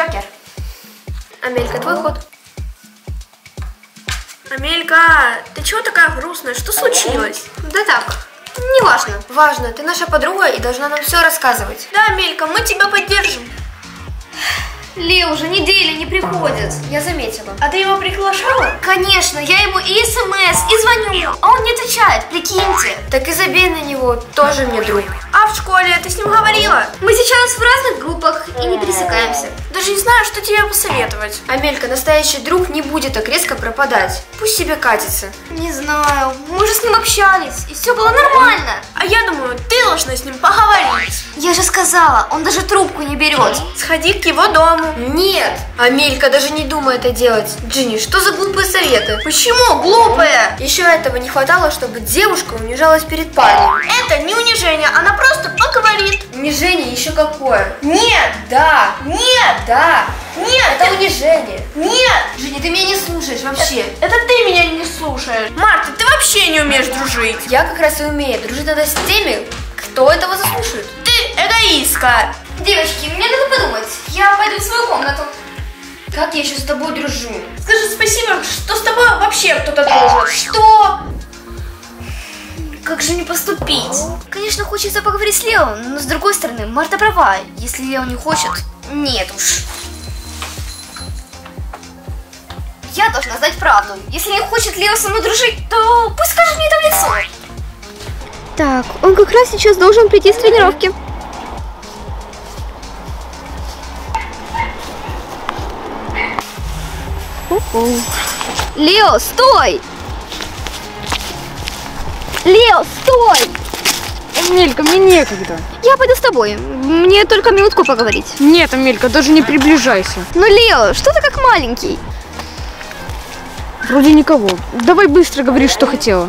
Джокер. Амелька, твой ход. Амелька, ты чего такая грустная? Что случилось? Да так, неважно. Важно, ты наша подруга и должна нам все рассказывать. Да, Амелька, мы тебя поддержим. Лео уже недели не приходит. Я заметила. А ты его приглашала? Конечно, я ему и смс, и звоню, а он не отвечает, прикиньте. Так и забей на него, тоже мне друг. А в школе ты с ним говорила? Мы сейчас в разных группах и не пересекаемся. Даже не знаю, что тебе посоветовать. Амелька, настоящий друг не будет так резко пропадать. Пусть себе катится. Не знаю, мы же с ним общались, и все было нормально. А я думаю, ты должна с ним поговорить. Я же сказала, он даже трубку не берет. Сходи к его дому. Нет, Амелька даже не думай это делать. Джинни, что за глупые советы? Почему глупая? Еще этого не хватало, чтобы девушка унижалась перед парнем. Это не унижение, она просто поговорит. Унижение еще какое? Нет, Да, нет, да, нет, это унижение. нет. Джинни, ты меня не слушаешь вообще. Это ты меня не слушаешь. Марта, ты вообще не умеешь дружить. Я как раз и умею. Дружить надо с теми, кто этого заслушает. Ты эгоистка. Девочки, мне надо подумать. Я пойду в свою комнату. Как я еще с тобой дружу? Скажи спасибо, что с тобой вообще кто-то дружит. Что? Как же не поступить? Конечно, хочется поговорить с Лео, но с другой стороны, Марта права. Если Лео не хочет, нет уж. Я должна знать правду. Если не хочет Лео со мной дружить, то пусть скажет мне это в лицо. Так, он как раз сейчас должен прийти с тренировки. Лео, стой! Лео, стой! Амелька, мне некогда. Я пойду с тобой. Мне только минутку поговорить. Нет, Амелька, даже не приближайся. Ну, Лео, что ты как маленький? Вроде никого. Давай быстро говори, что хотела.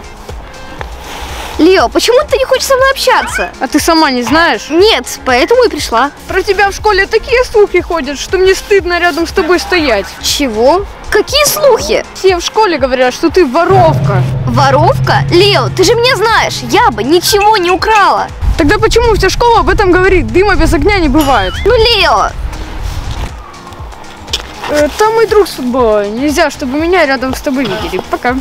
Лео, почему ты не хочешь со мной общаться? А ты сама не знаешь? Нет, поэтому и пришла. Про тебя в школе такие слухи ходят, что мне стыдно рядом с тобой стоять. Чего? Какие слухи? Все в школе говорят, что ты воровка. Воровка? Лео, ты же меня знаешь, я бы ничего не украла. Тогда почему вся школа об этом говорит? Дыма без огня не бывает. Ну, Лео, Э, там мой друг с футбола. Нельзя, чтобы меня рядом с тобой видели. Пока.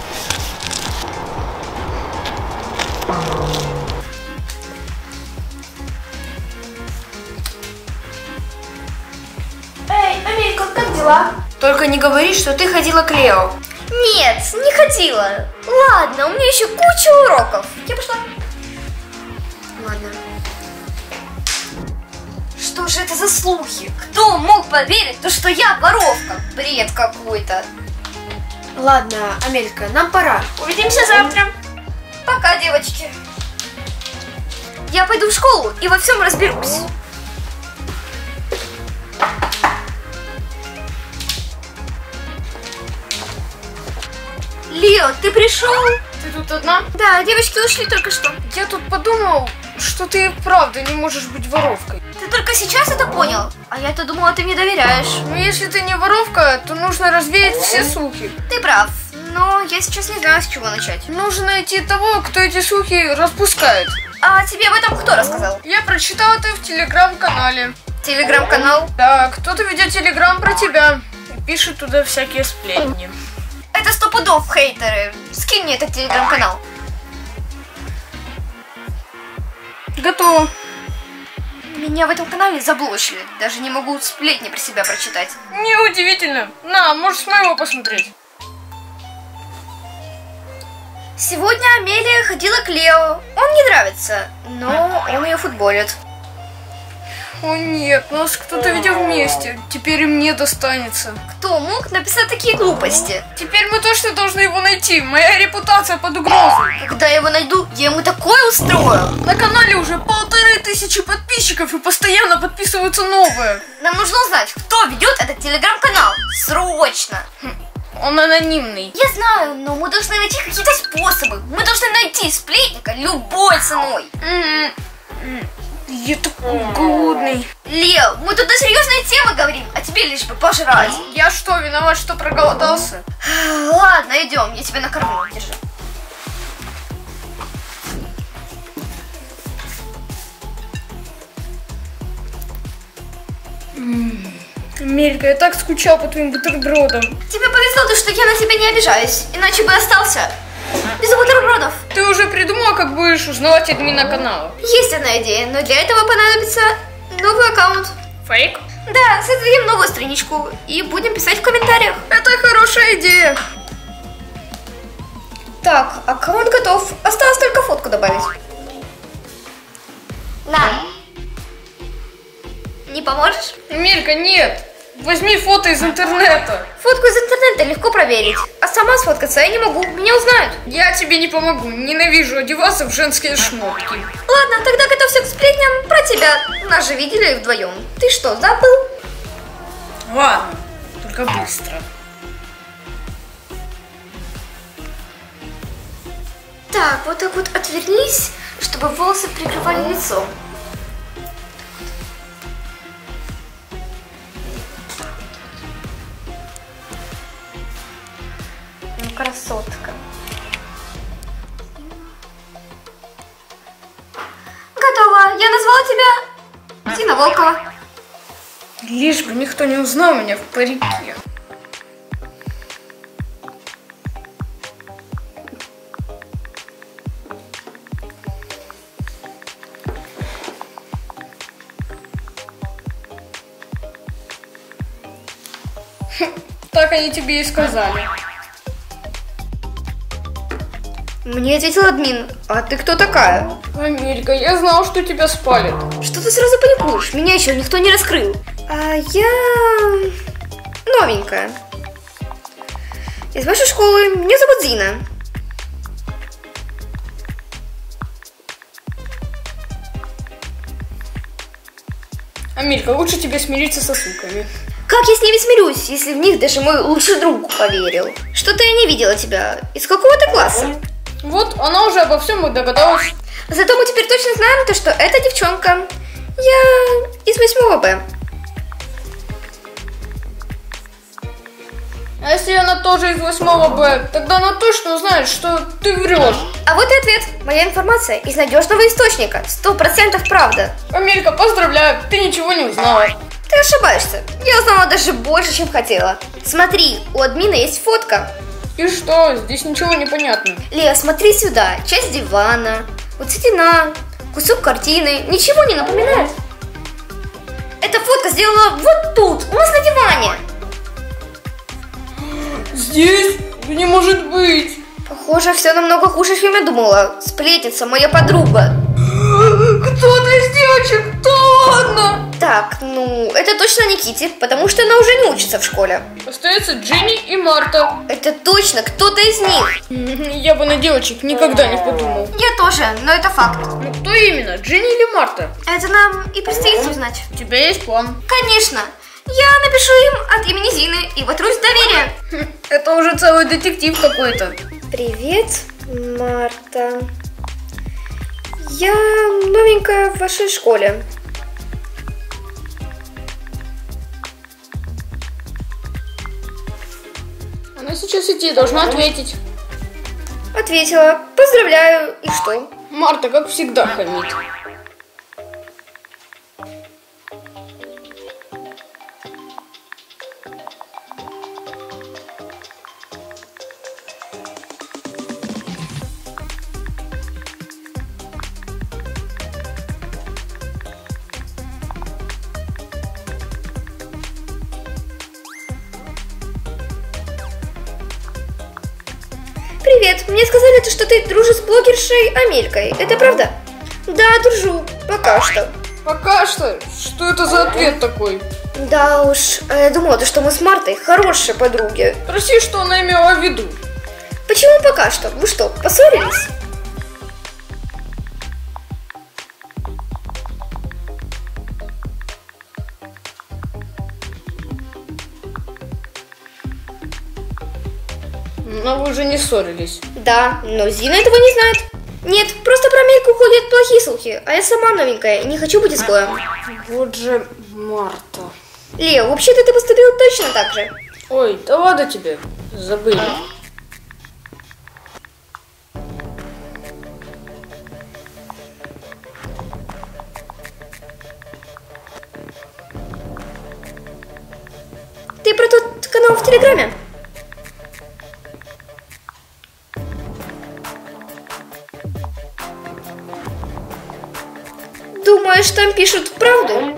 Говори, что ты ходила к Лео. Нет, не ходила. Ладно, у меня еще куча уроков. Я пошла. Ладно. Что же это за слухи? Кто мог поверить, то, что я воровка? Бред какой-то. Ладно, Амелька, нам пора. Увидимся завтра. Пока, девочки. Я пойду в школу и во всем разберусь. Лео, ты пришел? Ты тут одна? Да, девочки ушли только что. Я тут подумал, что ты правда не можешь быть воровкой. Ты только сейчас это понял? А я-то думала, ты мне доверяешь. Но если ты не воровка, то нужно развеять все слухи. Ты прав, но я сейчас не знаю, с чего начать. Нужно найти того, кто эти слухи распускает. А тебе об этом кто рассказал? Я прочитал это в телеграм-канале. Телеграм-канал? Да, кто-то ведет телеграм про тебя и пишет туда всякие сплетни. Это сто пудов хейтеры. Скинь мне этот телеграм-канал. Готово. Меня в этом канале заблочили. Даже не могу сплетни про себя прочитать. Неудивительно. На, можешь с моего посмотреть. Сегодня Амелия ходила к Лео. Он не нравится, но он ее футболит. О нет, нас кто-то видел вместе. Теперь и мне достанется. Кто мог написать такие глупости? Теперь мы точно должны его найти. Моя репутация под угрозой. Когда я его найду, я ему такое устрою. На канале уже полторы тысячи подписчиков и постоянно подписываются новые. Нам нужно узнать, кто ведет этот телеграм-канал. Срочно. Он анонимный. Я знаю, но мы должны найти какие-то способы. Мы должны найти сплетника любой ценой. Я такой голодный. Лео, мы тут на серьезные темы говорим, а тебе лишь бы пожрать. Я что, виноват, что проголодался? Ладно, идем, я тебя накормлю. Держи. Амелька, я так скучал по твоим бутербродам. Тебе повезло, то, что я на тебя не обижаюсь, иначе бы остался без бутербродов. Ты уже придумала, как будешь узнавать админа канала? Есть одна идея, но для этого понадобится новый аккаунт. Фейк? Да, создадим новую страничку и будем писать в комментариях. Это хорошая идея. Так, аккаунт готов. Осталось только фотку добавить. На. Не поможешь? Амелька, нет. Возьми фото из интернета. Фотку из интернета легко проверить. А сама сфоткаться я не могу, меня узнают. Я тебе не помогу. Ненавижу одеваться в женские шмотки. Ладно, тогда готовься к сплетням про тебя. Нас же видели вдвоем. Ты что, забыл? Ладно, только быстро. Так, вот так вот отвернись, чтобы волосы прикрывали лицо. Красотка. Готово. Я назвала тебя Зина Волкова. Лишь бы никто не узнал меня в парике. Хм, Так они тебе и сказали. Мне ответил админ. А ты кто такая? Амелька, я знал, что тебя спалят. Что ты сразу паникуешь? Меня еще никто не раскрыл. А я новенькая. Из вашей школы. Меня зовут Зина. Амелька, лучше тебе смириться со суками. Как я с ними смирюсь, если в них даже мой лучший друг поверил? Что-то я не видела тебя. Из какого ты класса? Вот, она уже обо всем и догадалась. Зато мы теперь точно знаем то, что эта девчонка. Я из 8 Б. А если она тоже из 8 Б, тогда она точно узнает, что ты врешь. А вот и ответ. Моя информация из надежного источника. Сто процентов правда. Амелька, поздравляю, ты ничего не узнала. Ты ошибаешься. Я узнала даже больше, чем хотела. Смотри, у админа есть фотка. И что, здесь ничего не понятно. Лео, смотри сюда. Часть дивана, вот стена, кусок картины. Ничего не напоминает? Эта фотка сделала вот тут, у нас на диване. Здесь? Да не может быть. Похоже, все намного хуже, чем я думала. Сплетница, моя подруга. Кто-то из девочек, да ладно. Так, ну, это точно не Кити, потому что она уже не учится в школе. Остается Дженни и Марта. Это точно кто-то из них. Я бы на девочек никогда не подумал. Я тоже, но это факт. Ну кто именно, Дженни или Марта? Это нам и предстоит узнать. У тебя есть план? Конечно. Я напишу им от имени Зины и вотрусь доверия. Это уже целый детектив какой-то. Привет, Марта. Я новенькая в вашей школе. Она сейчас идти, должна ответить. Ответила. Поздравляю. И что? Марта, как всегда, хамит. Ты дружишь с блогершей Амелькой. Это правда? Да, дружу. Пока что. Пока что? Что это за ответ такой? Да уж, а я думала, что мы с Мартой хорошие подруги. Спроси, что она имела в виду. Почему пока что? Вы что, поссорились? Но вы же не ссорились. Да, но Зина этого не знает. Нет, просто про Мельку ходят плохие слухи, а я сама новенькая, не хочу быть изгоем. Вот же Марта. Лео, вообще-то ты поступил точно так же. Ой, да ладно тебе. Забыли. Думаешь, там пишут правду?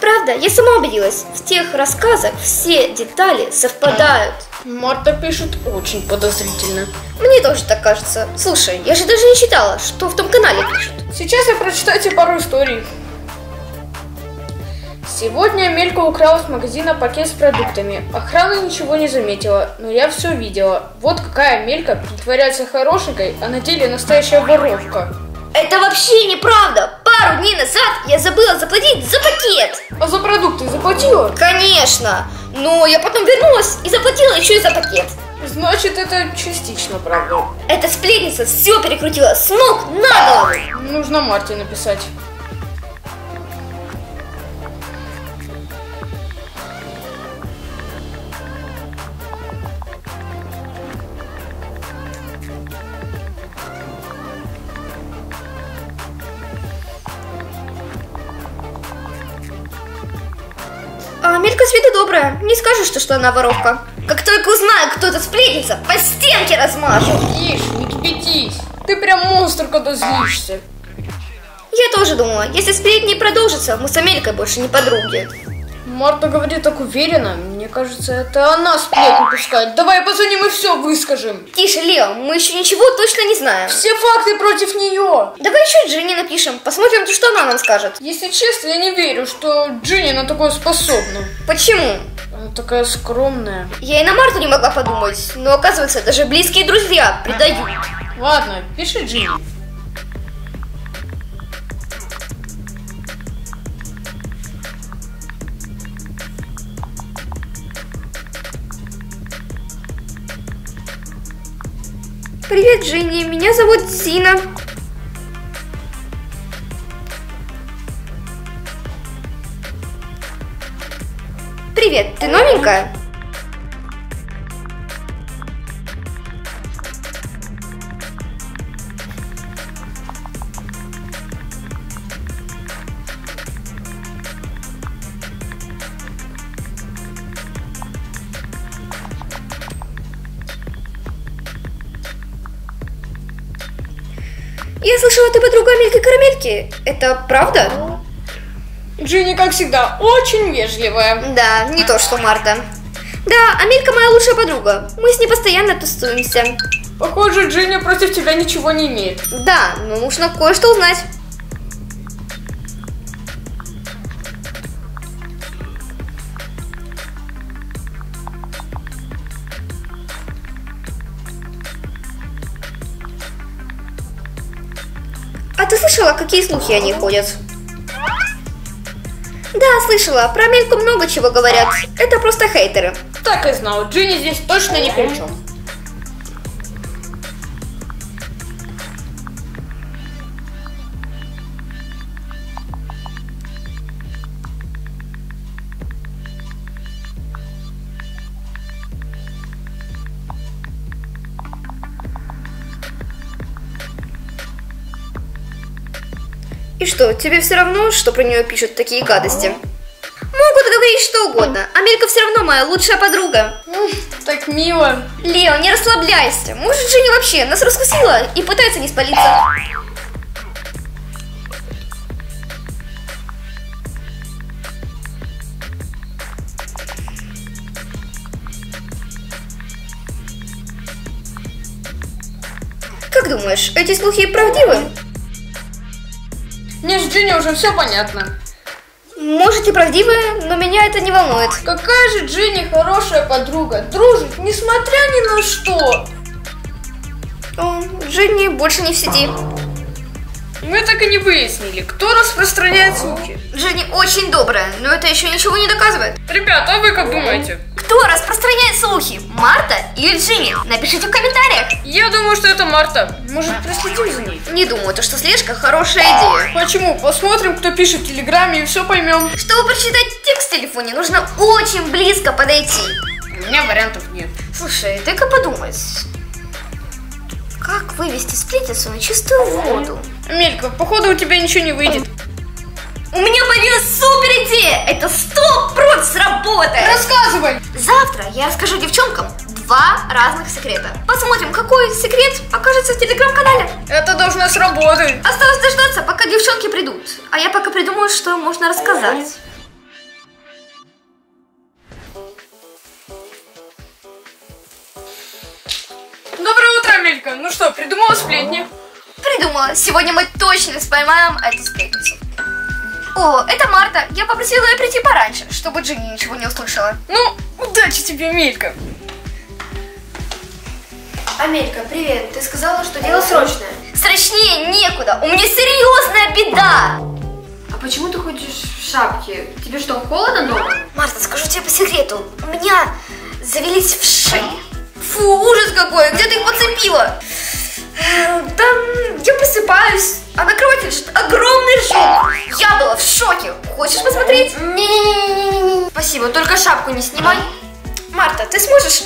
Правда, я сама убедилась. В тех рассказах все детали совпадают. Марта пишет очень подозрительно. Мне тоже так кажется. Слушай, я же даже не читала, что в том канале пишут. Сейчас я прочитаю тебе пару историй. Сегодня Мелька украла с магазина пакет с продуктами. Охрана ничего не заметила, но я все видела. Вот какая Мелька притворяется хорошенькой, а на деле настоящая воровка. Это вообще неправда. Пару дней назад я забыла заплатить за пакет. А за продукты заплатила? Конечно. Но я потом вернулась и заплатила еще и за пакет. Значит, это частично правда. Эта сплетница все перекрутила с ног на голову. Нужно Марте написать. А Мелька с виду добрая. Не скажешь, что, что она воровка. Как только узнаю, кто эта сплетница, по стенке размажу. Тише, не кипятись. Ты прям монстр, когда злишься. Я тоже думала, если сплетни продолжатся, мы с Амелькой больше не подруги. Марта говорит так уверенно. Кажется, это она сплетни пускает. Давай позвоним и все выскажем. Тише, Лео, мы еще ничего точно не знаем. Все факты против нее. Давай еще Джинни напишем, посмотрим, что она нам скажет. Если честно, я не верю, что Джинни на такое способна. Почему? Она такая скромная. Я и на Марту не могла подумать, но оказывается, даже близкие друзья предают. Ладно, пиши Джинни. Привет, Джинни, меня зовут Зина. Привет, ты новенькая? Я слышала, ты подруга Амельки Карамельки. Это правда? Джинни, как всегда, очень вежливая. Да, не то что Марта. Да, Амелька моя лучшая подруга. Мы с ней постоянно тусуемся. Похоже, Джинни против тебя ничего не имеет. Да, но нужно кое-что узнать. Слышала, какие слухи о ней ходят? Да, слышала. Про Мельку много чего говорят. Это просто хейтеры. Так и знал, Джинни здесь точно ни при чем. Что, тебе все равно, что про нее пишут такие гадости? Могут говорить что угодно. Амелька все равно моя лучшая подруга. Так мило. Лео, не расслабляйся. Может, Женя вообще нас раскусила и пытается не спалиться. Как думаешь, эти слухи правдивы? Мне с Джинни уже все понятно. Может и правдивы, но меня это не волнует. Какая же Джинни хорошая подруга. Дружит, несмотря ни на что. О, Женя больше не в сети. Мы так и не выяснили, кто распространяет слухи. Женя очень добрая, но это еще ничего не доказывает. Ребята, а вы как думаете? Кто распространяет слухи? Марта или Джинни? Напишите в комментариях. Я думаю, что это Марта. Может, проследим за ней? Не думаю, то что слежка хорошая идея. Почему? Посмотрим, кто пишет в Телеграме и все поймем. Чтобы прочитать текст в телефоне, нужно очень близко подойти. У меня вариантов нет. Слушай, дай-ка подумать. Как вывести сплетницу на чистую воду? Мелька, походу у тебя ничего не выйдет. У меня появилась супер идея! Это сто процентов сработает! Рассказывай! разных секрета. Посмотрим, какой секрет окажется в телеграм-канале. Это должно сработать. Осталось дождаться, пока девчонки придут. А я пока придумаю, что можно рассказать. Доброе утро, Амелька. Ну что, придумала сплетни? Придумала. Сегодня мы точно споймаем эту сплетницу. О, это Марта. Я попросила ее прийти пораньше, чтобы Джинни ничего не услышала. Ну, удачи тебе, Амелька. Амелька, привет. Ты сказала, что дело срочное. Срочнее некуда. У меня серьезная беда. А почему ты ходишь в шапке? Тебе что, холодно дома? Марта, скажу тебе по секрету. У меня завелись вши. Фу, ужас какой. Где ты их подцепила? Э, Да я просыпаюсь, а на кровати лежит огромный жук. Я была в шоке. Хочешь посмотреть? Не-не-не-не-не. Спасибо, только шапку не снимай. Марта, ты сможешь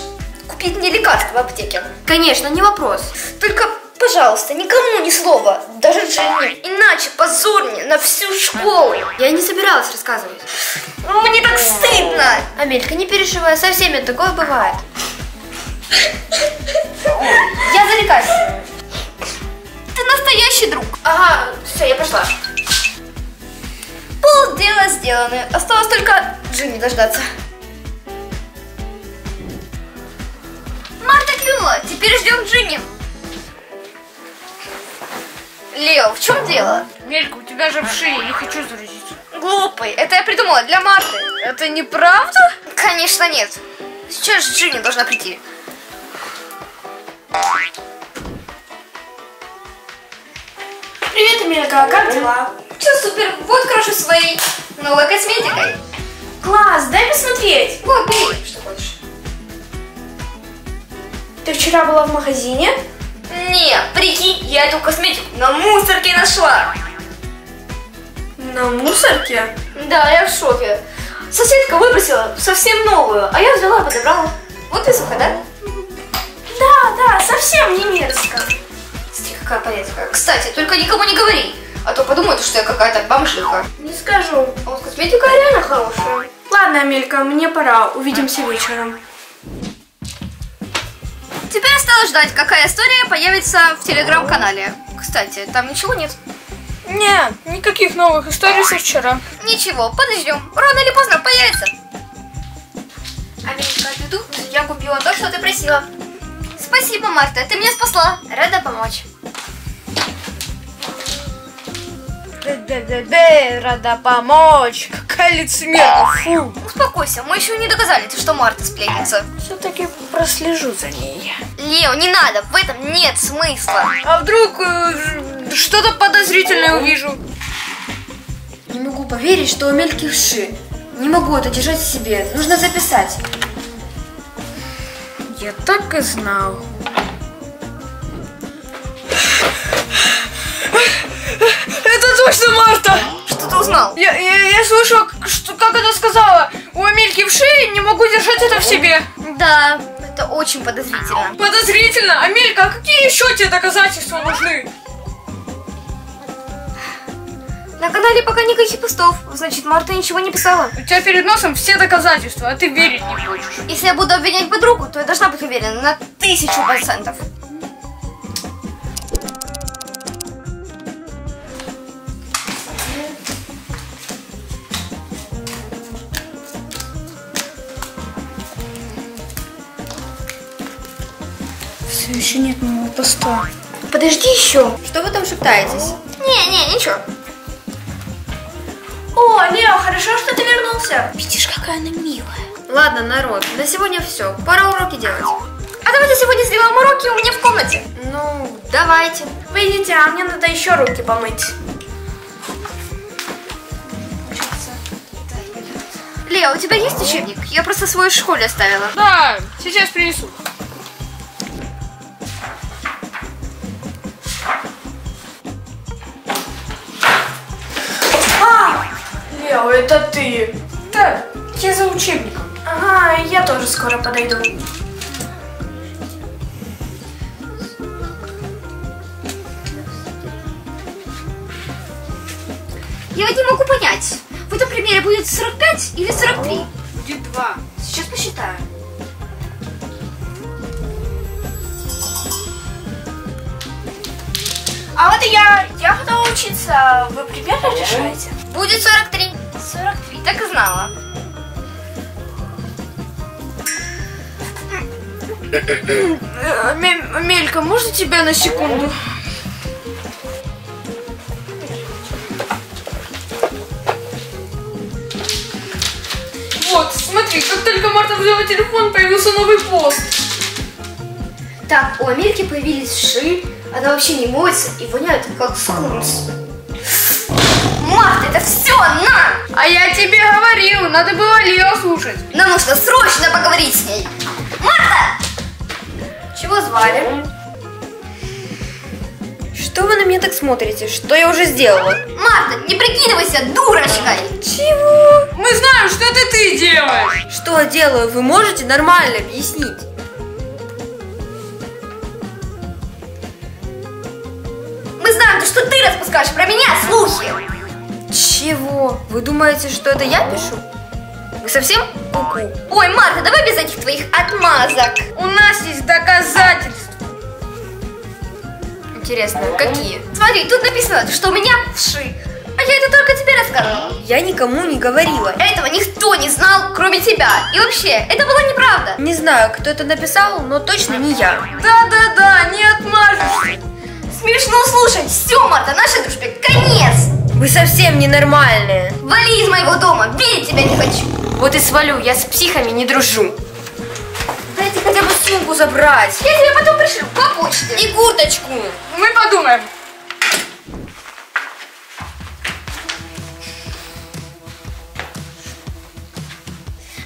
купить мне лекарство в аптеке? Конечно, не вопрос. Только, пожалуйста, никому ни слова, даже Дженни. Иначе позор мне на всю школу. Я не собиралась рассказывать. Мне так стыдно. Амелька, не переживай, со всеми такое бывает. Я за лекарством. Ты настоящий друг. Ага, все, я пошла. Пол дела сделаны. Осталось только Джинни дождаться. Марта клюнула. Теперь ждем Джинни. Лео, в чем дело? Мелька, у тебя же вши, я не хочу заразиться. Глупый. Это я придумала для Марты. Это неправда? Конечно нет. Сейчас Джинни должна прийти. Привет, Амелька, как дела? Все супер. Вот крашу своей новой косметикой. Класс, дай посмотреть. Вот, бери, что хочешь. Ты вчера была в магазине? Не, прикинь, я эту косметику на мусорке нашла. На мусорке? Да, я в шоке. Соседка выбросила совсем новую, а я взяла и подобрала. Вот сухо, да? Да, да, совсем не мерзко. Какая полезная. Кстати, только никому не говори, а то подумают, что я какая-то бомжиха. Не скажу. А вот косметика реально хорошая. Ладно, Амелька, мне пора. Увидимся вечером. Теперь осталось ждать, какая история появится в телеграм-канале. Кстати, там ничего нет. Не, никаких новых историй со вчера. Ничего, подождем. Рано или поздно появится. Амелька, ты тут? Я купила то, что ты просила. Спасибо, Марта, ты меня спасла. Рада помочь. Рада помочь. Какая лицемерка, фу. Успокойся, мы еще не доказали, что Марта сплетница. Все-таки прослежу за ней. Лео, не надо, в этом нет смысла. А вдруг э, что-то подозрительное увижу? Не могу поверить, что у Амельки вши. Не могу это держать в себе. Нужно записать. Я так и знал. Это точно Марта! Что ты узнал? Я, я, я слышал, что, как она сказала, у Амельки в шее не могу держать это в себе. Да, это очень подозрительно. Подозрительно. Амелька, а какие еще тебе доказательства нужны? На канале пока никаких постов, значит Марта ничего не писала. У тебя перед носом все доказательства, а ты верить не хочешь. Если я буду обвинять подругу, то я должна быть уверена на тысячу процентов. Все еще нет моего поста. Подожди еще. Что вы там шептаетесь? Не-не, ничего. О, Лео, хорошо, что ты вернулся. Видишь, какая она милая. Ладно, народ, на сегодня все. Пора уроки делать. А давайте сегодня сделаем уроки у меня в комнате. Ну, давайте. Вы идите, а мне надо еще руки помыть. Лео, у тебя есть учебник? Я просто свой в школе оставила. Да, сейчас принесу. Лео, это ты? Да, я за учебником. Ага, я тоже скоро подойду. Я не могу понять, в этом примере будет 45 или 43? Будет 2. Сейчас посчитаю. А вот и я, я готова учиться. Вы примеры решаете? Будет 43. 43. Так и знала. Ме- Мелька, можно тебя на секунду? Вот, смотри, как только Марта взяла телефон, появился новый пост. Так, у Амельки появились вши, она вообще не моется и воняет как скунс. Марта, это все, на! А я тебе говорил, надо было Лео слушать. Нам нужно срочно поговорить с ней. Марта! Чего звали? Что вы на меня так смотрите? Что я уже сделала? Марта, не прикидывайся дурочкой. Чего? Мы знаем, что это ты делаешь. Что делаю? Вы можете нормально объяснить? Мы знаем, то, что ты распускаешь про меня слухи. Чего? Вы думаете, что это я пишу? Вы совсем куку? Ой, Марта, давай без этих твоих отмазок. У нас есть доказательства. Интересно, какие? Смотри, тут написано, что у меня вши. А я это только тебе рассказывала. Я никому не говорила. Этого никто не знал, кроме тебя. И вообще, это была неправда. Не знаю, кто это написал, но точно не я. Да-да-да, не отмажешься. Смешно слушать. Все, Марта, нашей дружбе конец. Вы совсем ненормальные. Вали из моего дома, видеть тебя не хочу. Вот и свалю, я с психами не дружу. Дайте хотя бы сумку забрать. Я тебе потом пришлю по почте. И курточку. Мы подумаем.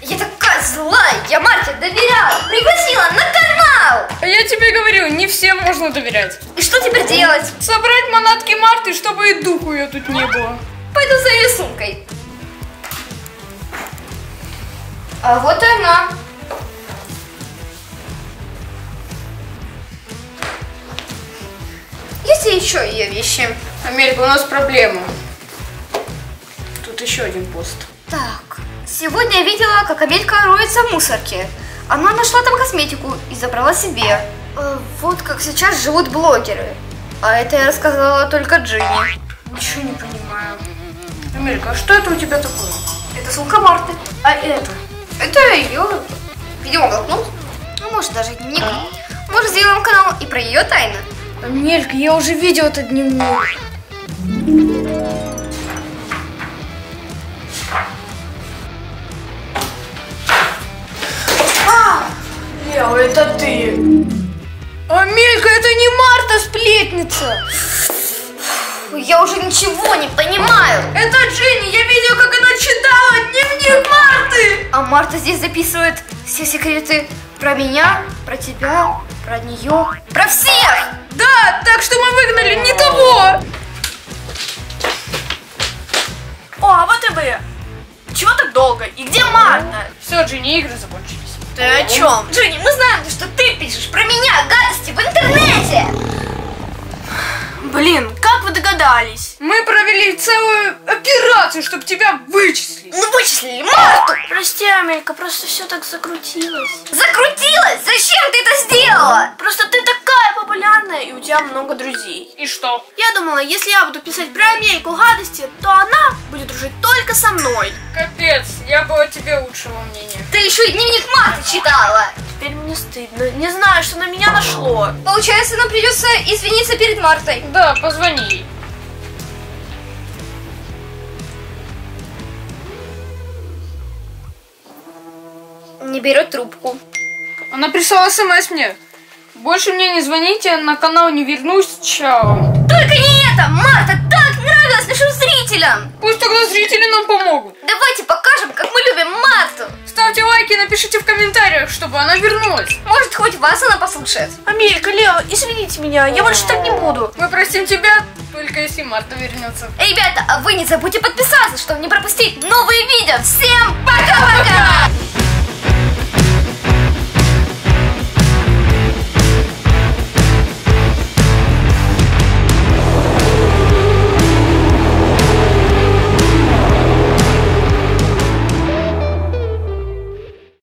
Я такая злая, я Марте доверяла, пригласила на канал. А я тебе говорю, не всем можно доверять. Что теперь делать? Собрать манатки Марты, чтобы и духу ее тут не было. Пойду за ее сумкой. А вот и она. Есть ли еще ее вещи? Америка, у нас проблема. Тут еще один пост. Так, сегодня я видела, как Амелька роется в мусорке. Она нашла там косметику и забрала себе. Э, вот как сейчас живут блогеры. А это я рассказала только Джинни. Ничего не понимаю. Америка, а что это у тебя такое? Это сумка Марты. А это? Это ее видеоблокнот. Ну, может, даже дневник. Может, сделаем канал и про ее тайны. Амелька, я уже видел этот дневник. Сплетница. Я уже ничего не понимаю. Это Джинни, я видел, как она читала дневник Марты. А Марта здесь записывает все секреты про меня, про тебя, про нее, про всех. Да, так что мы выгнали не того. О, а вот и вы. Чего так долго? И где Марта? Все, Джинни, игры закончились. Ты о чем? Джинни, мы знаем, что ты пишешь про меня гадости в интернете. Блин, как вы догадались? Мы провели целую операцию, чтобы тебя вычислить. Ну вычислили Марту. Прости, Амелька, просто все так закрутилось. Закрутилась? Зачем ты это сделала? Просто ты такая популярная, и у тебя много друзей. И что? Я думала, если я буду писать про Амельку гадости, то она будет дружить только со мной. Капец, я была тебе лучшего мнения. Ты еще и дневник Марты читала. Теперь мне стыдно. Не знаю, что на меня нашло. Получается, нам придется извиниться перед Мартой. Да, позвони ей. Не берет трубку. Она прислала смс мне. Больше мне не звоните, на канал не вернусь, чао. Только не это! Марта так нравилась нашим зрителям! Пусть тогда зрители нам помогут. Давайте покажем, как мы любим Марту! Ставьте лайки и напишите в комментариях, чтобы она вернулась. Может, хоть вас она послушает. Амелька, Лео, извините меня, я больше так не буду. Мы простим тебя, только если Марта вернется. Эй, ребята, а вы не забудьте подписаться, чтобы не пропустить новые видео. Всем пока-пока!